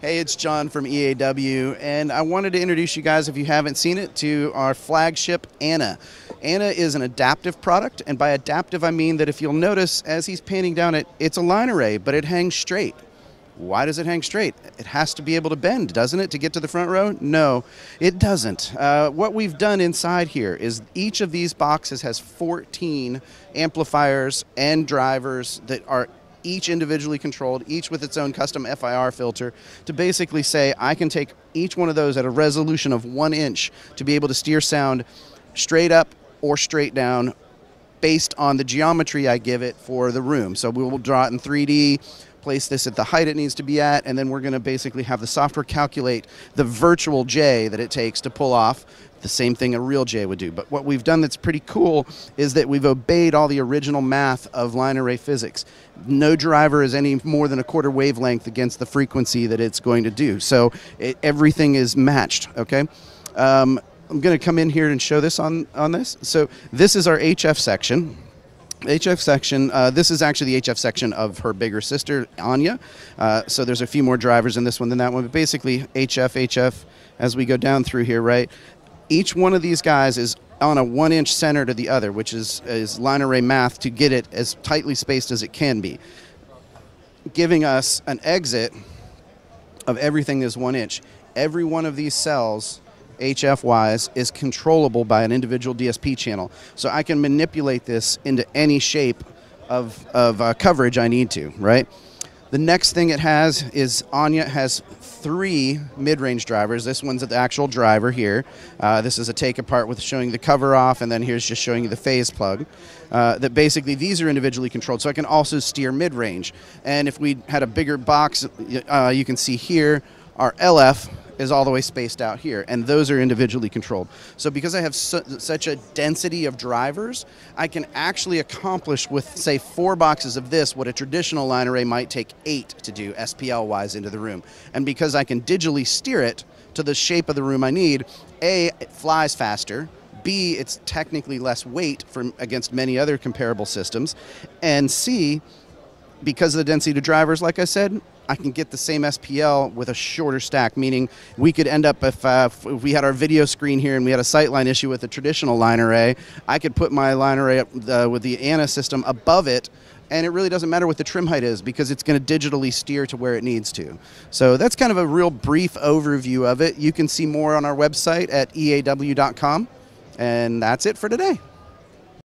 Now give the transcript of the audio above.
Hey, it's John from EAW, and I wanted to introduce you guys, if you haven't seen it, to our flagship Anna. Anna is an adaptive product, and by adaptive I mean that if you'll notice, as he's painting down it, it's a line array, but it hangs straight. Why does it hang straight? It has to be able to bend, doesn't it, to get to the front row? No, it doesn't. Uh, what we've done inside here is each of these boxes has 14 amplifiers and drivers that are each individually controlled, each with its own custom FIR filter, to basically say I can take each one of those at a resolution of one inch to be able to steer sound straight up or straight down based on the geometry I give it for the room. So we will draw it in 3D, place this at the height it needs to be at, and then we're going to basically have the software calculate the virtual J that it takes to pull off the same thing a real J would do. But what we've done that's pretty cool is that we've obeyed all the original math of line array physics. No driver is any more than a quarter wavelength against the frequency that it's going to do. So it, everything is matched, okay? Um, I'm going to come in here and show this on, on this. So this is our HF section. HF section, uh, this is actually the HF section of her bigger sister, Anya. Uh, so there's a few more drivers in this one than that one, but basically HF, HF, as we go down through here, right? Each one of these guys is on a one inch center to the other, which is, is line array math to get it as tightly spaced as it can be, giving us an exit of everything is one inch. Every one of these cells HF wise is controllable by an individual DSP channel. So I can manipulate this into any shape of, of uh, coverage I need to, right? The next thing it has is Anya has three mid-range drivers. This one's the actual driver here. Uh, this is a take apart with showing the cover off, and then here's just showing you the phase plug. Uh, that basically these are individually controlled, so I can also steer mid-range. And if we had a bigger box, uh, you can see here our LF is all the way spaced out here, and those are individually controlled. So because I have su such a density of drivers, I can actually accomplish with, say, four boxes of this what a traditional line array might take eight to do SPL-wise into the room. And because I can digitally steer it to the shape of the room I need, A, it flies faster, B, it's technically less weight from against many other comparable systems, and C, because of the density of drivers, like I said, I can get the same SPL with a shorter stack, meaning we could end up if, uh, if we had our video screen here and we had a sightline issue with a traditional line array, I could put my line array up, with the Anna system above it and it really doesn't matter what the trim height is because it's going to digitally steer to where it needs to. So that's kind of a real brief overview of it. You can see more on our website at eaw.com, and that's it for today.